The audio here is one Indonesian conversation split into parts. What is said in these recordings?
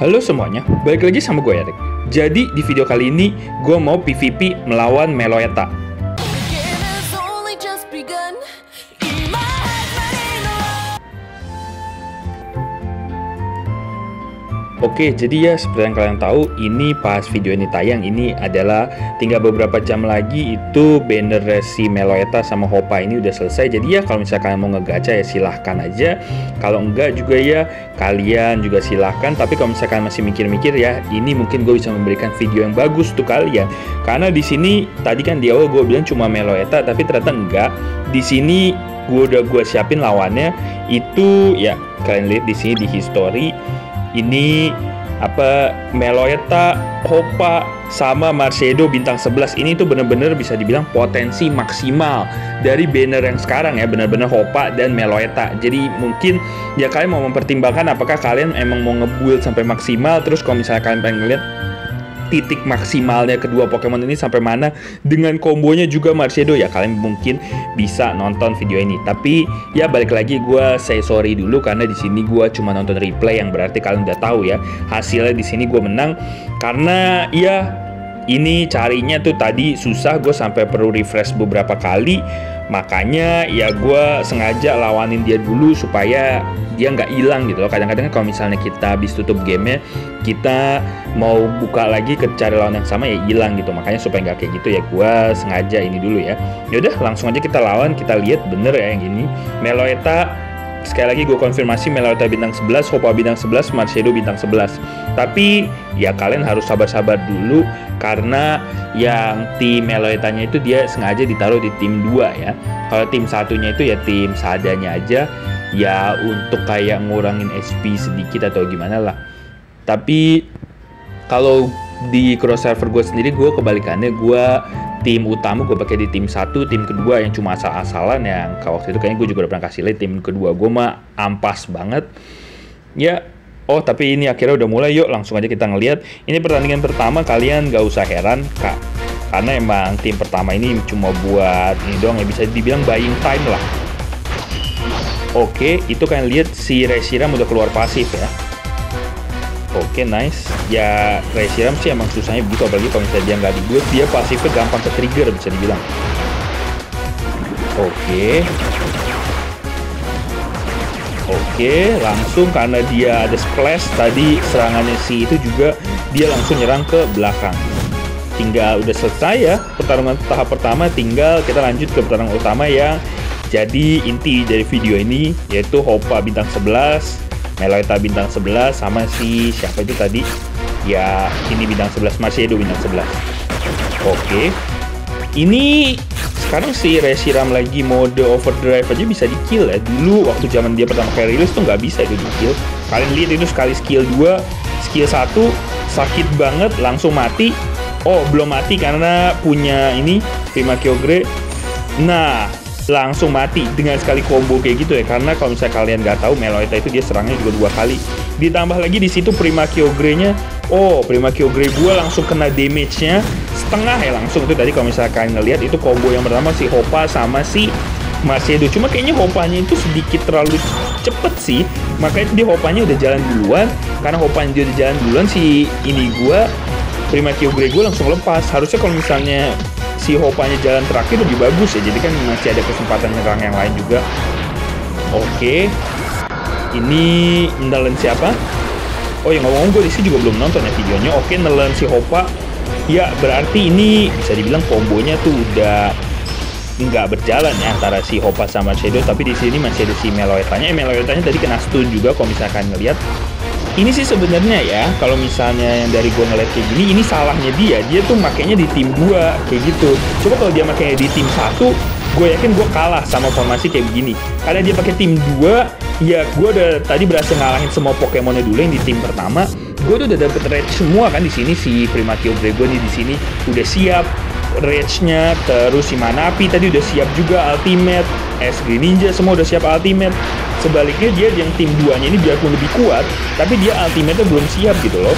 Halo semuanya, balik lagi sama gue Erik. Jadi di video kali ini gue mau PvP melawan Meloeta. Oke, jadi ya seperti yang kalian tahu, ini pas video ini tayang ini adalah tinggal beberapa jam lagi itu banner si Meloeta sama Hopa ini udah selesai. Jadi ya kalau misalnya kalian mau ngegacha ya silahkan aja. Kalau enggak juga ya kalian juga silahkan. Tapi kalau misalkan masih mikir-mikir ya, ini mungkin gue bisa memberikan video yang bagus tuh kalian. Karena di sini tadi kan di awal gue bilang cuma Meloeta, tapi ternyata enggak. Di sini gue udah gue siapin lawannya itu ya kalian lihat di sini di history ini apa Meloeta, Hopa sama Marcedo bintang 11 ini tuh bener-bener bisa dibilang potensi maksimal dari banner yang sekarang ya. Bener-bener Hopa dan Meloeta. Jadi mungkin ya kalian mau mempertimbangkan apakah kalian emang mau ngebuild sampai maksimal. Terus kalau misalnya kalian pengen ngeliat titik maksimalnya kedua Pokemon ini sampai mana. Dengan kombonya juga Marcedo ya kalian mungkin bisa nonton video ini. Tapi ya balik lagi gue say sorry dulu karena di sini gue cuma nonton replay yang berarti kalian udah tahu ya. Hasilnya di sini gue menang karena ya ini carinya tuh tadi susah. Gue sampai perlu refresh beberapa kali makanya ya gue sengaja lawanin dia dulu supaya dia nggak hilang gitu loh. Kadang-kadang kalau misalnya kita habis tutup gamenya kita mau buka lagi ke cari lawan yang sama ya hilang gitu. Makanya supaya nggak kayak gitu ya gue sengaja ini dulu ya. Yaudah langsung aja kita lawan kita lihat bener ya yang ini. Meloeta sekali lagi gue konfirmasi Meloeta bintang 11, Hopa bintang 11, Marcedo bintang 11. Tapi ya kalian harus sabar-sabar dulu karena yang tim Meloetanya itu dia sengaja ditaruh di tim 2 ya. Kalau tim satunya itu ya tim seadanya aja ya untuk kayak ngurangin SP sedikit atau gimana lah. Tapi kalau di cross server gue sendiri gue kebalikannya gue tim utama gue pakai di tim satu tim kedua yang cuma asal-asalan yang waktu itu kayaknya gue juga udah pernah kasih lihat tim kedua. Gue mah ampas banget. Ya oh tapi ini akhirnya udah mulai. Yuk langsung aja kita ngelihat ini pertandingan pertama kalian gak usah heran kak. Karena emang tim pertama ini cuma buat ini doang ya bisa dibilang buying time lah. Oke itu kalian lihat si Reshiram udah keluar pasif ya Oke nice. Ya Reshiram sih emang susahnya begitu Apalagi kalau misalnya dia nggak dibuat Dia pasifnya gampang ke trigger bisa dibilang. Oke. Oke langsung karena dia ada splash Tadi serangannya si itu juga Dia langsung nyerang ke belakang. Tinggal udah selesai ya Pertarungan tahap pertama Tinggal kita lanjut ke pertarungan utama yang Jadi inti dari video ini Yaitu Hopa bintang 11 Meloeta bintang 11 sama si siapa itu tadi? Ya ini bintang 11 Marcedo bintang 11 oke. Ini sekarang si Reshiram lagi mode overdrive aja bisa di kill ya. Dulu waktu zaman dia pertama kali rilis tuh nggak bisa itu di kill kalian lihat itu sekali skill 2 skill 1 sakit banget langsung mati. Oh belum mati karena punya ini Prima Kyogre nah langsung mati dengan sekali combo kayak gitu ya. Karena kalau misalnya kalian nggak tahu Meloeta itu dia serangnya juga dua kali. Ditambah lagi di situ Prima Kyogre-nya oh Prima Kyogre gue langsung kena damage-nya setengah ya langsung. Itu tadi kalau misalnya kalian ngelihat itu combo yang pertama si Hopa sama si Marcedo cuma kayaknya Hopanya itu sedikit terlalu cepet sih. Makanya dia Hopanya udah jalan duluan. Karena Hopanya dia udah jalan duluan si ini gue Prima Kyogre gue langsung lepas. Harusnya kalau misalnya si Hopanya jalan terakhir lebih bagus ya. Jadi kan masih ada kesempatan nyerang yang lain juga. Oke. Ini nelen siapa? Oh ya ngomong gue di sini juga belum nonton ya videonya. Oke nelen si Hopa. Ya berarti ini bisa dibilang kombonya tuh udah nggak berjalan ya antara si Hopa sama Shadow. Tapi di sini masih ada si Meloetanya eh, Meloetanya tadi kena stun juga kalau misalkan ngelihat ini sih sebenarnya ya kalau misalnya yang dari gua ngeliat kayak gini ini salahnya dia. Dia tuh makainya di tim gua kayak gitu. Coba kalau dia makainya di tim satu gue yakin gue kalah sama formasi kayak begini. Karena dia pakai tim 2 ya gue udah tadi berhasil ngalahin semua Pokemonnya dulu yang di tim pertama. Gue tuh udah dapet rage semua kan di sini si Primakio Dragon di sini. Udah siap rage-nya terus si Manapi tadi udah siap juga ultimate. S Green Ninja semua udah siap ultimate. Sebaliknya dia yang tim 2 nya ini biarpun lebih kuat tapi dia ultimate-nya belum siap gitu loh.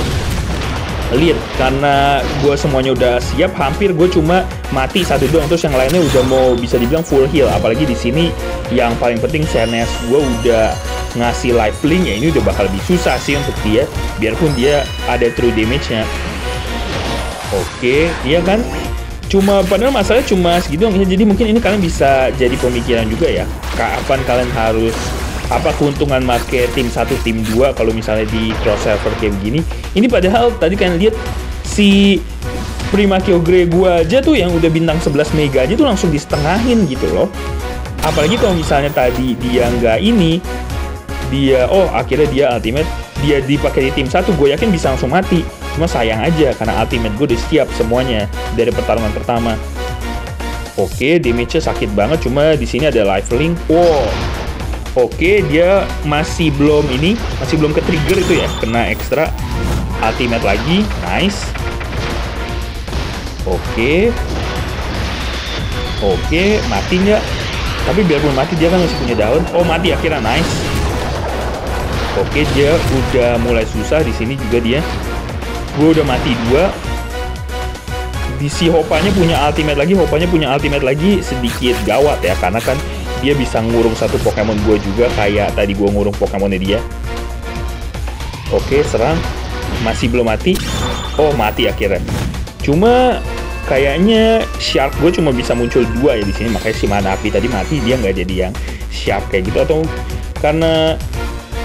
Lihat karena gue semuanya udah siap hampir gue cuma mati satu doang. Terus yang lainnya udah mau bisa dibilang full heal. Apalagi di sini yang paling penting Sernes gue udah ngasih life link. Ya ini udah bakal lebih susah sih untuk dia biarpun dia ada true damage-nya. Oke iya kan cuma padahal masalahnya cuma segitu jadi mungkin ini kalian bisa jadi pemikiran juga ya. Kapan kalian harus apa keuntungan make tim 1 tim 2 kalau misalnya di cross server kayak begini ini padahal tadi kalian lihat si Prima Kyogre gua aja tuh yang udah bintang 11 mega aja tuh langsung disetengahin gitu loh. Apalagi kalau misalnya tadi dia nggak ini dia oh akhirnya dia ultimate dia dipakai di tim satu gue yakin bisa langsung mati. Cuma sayang aja karena ultimate gue udah siap semuanya dari pertarungan pertama. Oke damage-nya sakit banget cuma di sini ada life link. Wow. Oke dia masih belum ini masih belum ke trigger itu ya kena ekstra ultimate lagi. Nice. Oke. Oke mati nggak? Tapi biarpun mati dia kan masih punya daun. Oh mati akhirnya. Nice oke dia udah mulai susah. Di sini juga dia. Gue udah mati dua. Di si Hopanya punya ultimate lagi. Hopanya punya ultimate lagi sedikit gawat ya. Karena kan dia bisa ngurung satu Pokemon gue juga. Kayak tadi gue ngurung Pokemonnya dia. Oke serang. Masih belum mati. Oh mati akhirnya. Cuma kayaknya shark gue cuma bisa muncul dua ya di sini. Makanya si Manapi tadi mati. Dia nggak jadi yang shark kayak gitu. Atau karena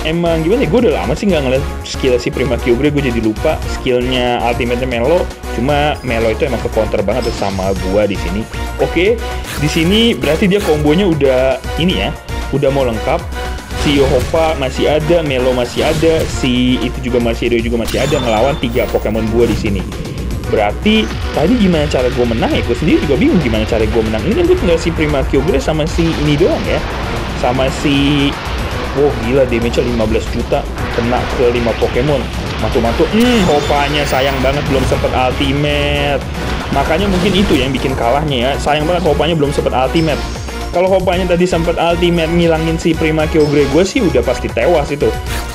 emang gimana ya? Gue udah lama sih nggak ngeliat skill si Prima Kyogre gue jadi lupa skillnya ultimate Melo. Cuma Melo itu emang ke counter banget sama gue di sini. Oke di sini berarti dia kombonya udah ini ya udah mau lengkap. Si Hopa masih ada Melo masih ada si itu juga masih ada juga masih ada ngelawan tiga Pokemon gue di sini. Berarti tadi gimana cara gue menang ya? Gue sendiri juga bingung gimana cara gue menang. Ini kan gue tinggal si Prima Kyogre sama si ini doang ya. Sama si Wow gila damage 15 juta. Kena ke 5 Pokemon. Matu-matu hmm Hopanya sayang banget belum sempet ultimate. Makanya mungkin itu yang bikin kalahnya ya. Sayang banget Hopanya belum sempet ultimate. Kalau Hopanya tadi sempet ultimate ngilangin si Prima Kyogre gue sih udah pasti tewas itu.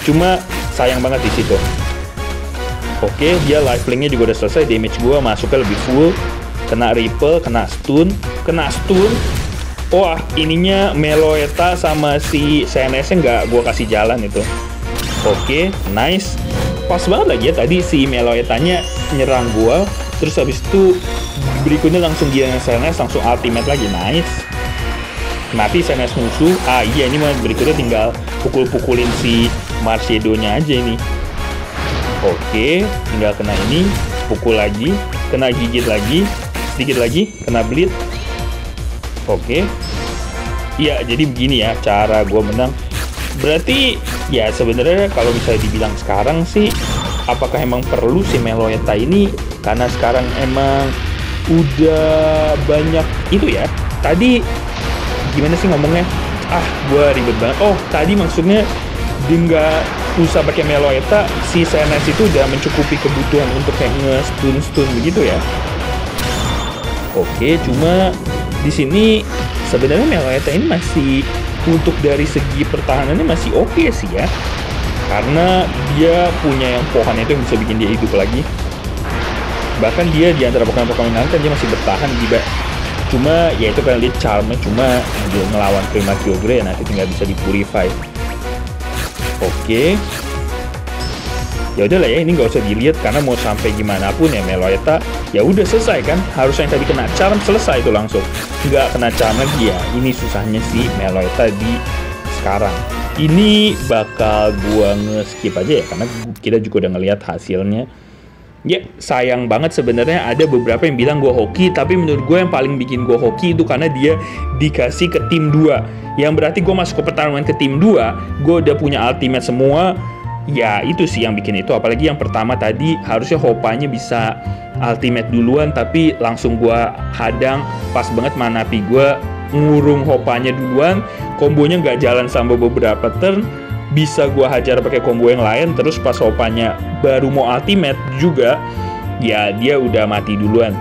Cuma sayang banget di situ. Oke, dia life link-nya juga udah selesai, damage gue masuknya lebih full. Kena ripple, kena stun, kena stun, Wah, ininya Meloeta sama si CNS-nya nggak gue kasih jalan itu. Oke, nice. Pas banget lagi ya tadi si Meloetanya nyerang gue, terus habis itu berikutnya langsung dia CNS langsung ultimate lagi, nice. Mati CNS musuh. Ah iya ini mah berikutnya tinggal pukul-pukulin si Marcedo-nya aja ini. Oke, tinggal kena ini, pukul lagi, kena gigit lagi, sedikit lagi, kena bleed, Oke. Iya, jadi begini ya cara gue menang. Berarti ya sebenarnya kalau misalnya dibilang sekarang sih, apakah emang perlu si Meloeta ini? Karena sekarang emang udah banyak itu ya. Tadi gimana sih ngomongnya? Ah, gue ribet banget. Oh, tadi maksudnya dia nggak usah pakai Meloeta, si CNS itu udah mencukupi kebutuhan untuk kayak nge-stun-stun begitu ya. Oke, cuma di sini sebenarnya Meloeta ini masih untuk dari segi pertahanannya masih oke okay sih ya. Karena dia punya yang pohon itu yang bisa bikin dia hidup lagi. Bahkan dia di antara Pokemon-Pokemon lain kan dia masih bertahan juga cuma ya itu kan lihat charmnya cuma dia ngelawan Prima Kyogre nanti tinggal bisa di purify. Oke. okay ya udahlah ya ini nggak usah dilihat karena mau sampai gimana pun ya Meloeta ya udah selesai kan? Harus yang tadi kena charm selesai itu langsung. Nggak kena charm lagi ya. Ini susahnya si Meloeta di sekarang. Ini bakal gua nge-skip aja ya karena kita juga udah ngelihat hasilnya. Ya sayang banget sebenarnya ada beberapa yang bilang gue hoki tapi menurut gue yang paling bikin gue hoki itu karena dia dikasih ke tim 2 yang berarti gue masuk ke pertarungan ke tim 2 gue udah punya ultimate semua ya itu sih yang bikin itu. Apalagi yang pertama tadi harusnya hopanya bisa ultimate duluan tapi langsung gua hadang. Pas banget manapi gua ngurung hopanya duluan kombonya nggak jalan sampai beberapa turn. Bisa gua hajar pakai combo yang lain terus pas hopanya baru mau ultimate juga ya dia udah mati duluan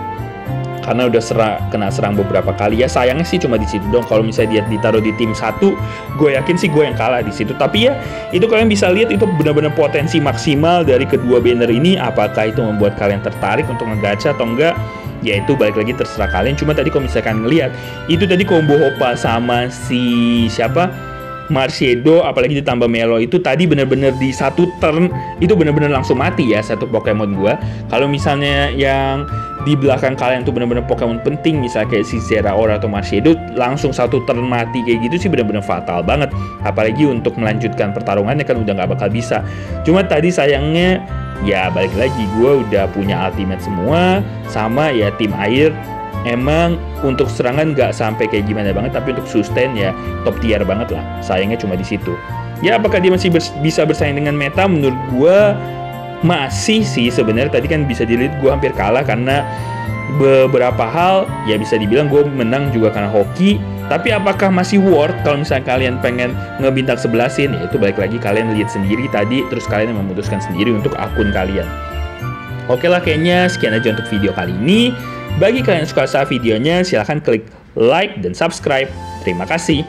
karena udah serang, kena serang beberapa kali. Ya sayangnya sih cuma di situ dong. Kalau misalnya dia ditaruh di tim satu gue yakin sih gue yang kalah di situ. Tapi ya itu kalian bisa lihat itu benar-benar potensi maksimal dari kedua banner ini. Apakah itu membuat kalian tertarik untuk ngegacha atau enggak? Ya itu balik lagi terserah kalian. Cuma tadi kalau misalkan ngelihat itu tadi combo Hopa sama si siapa Marshedo apalagi ditambah Melo itu tadi bener-bener di satu turn itu bener-bener langsung mati ya satu Pokemon gua. Kalau misalnya yang di belakang kalian tuh bener-bener Pokemon penting misalnya kayak si Zeraora atau Marshedo langsung satu turn mati kayak gitu sih bener-bener fatal banget. Apalagi untuk melanjutkan pertarungannya kan udah nggak bakal bisa. Cuma tadi sayangnya ya balik lagi gue udah punya ultimate semua sama ya tim air emang untuk serangan nggak sampai kayak gimana banget tapi untuk sustain ya top tier banget lah. Sayangnya cuma di situ. Ya apakah dia masih bisa bersaing dengan meta? Menurut gue masih sih sebenarnya. Tadi kan bisa dilihat gue hampir kalah karena beberapa hal. Ya bisa dibilang gue menang juga karena hoki. Tapi apakah masih worth kalau misalnya kalian pengen ngebintang sebelasin? Ya itu balik lagi kalian lihat sendiri tadi terus kalian memutuskan sendiri untuk akun kalian. Oke lah kayaknya sekian aja untuk video kali ini. Bagi kalian yang suka sama videonya silahkan klik like dan subscribe. Terima kasih.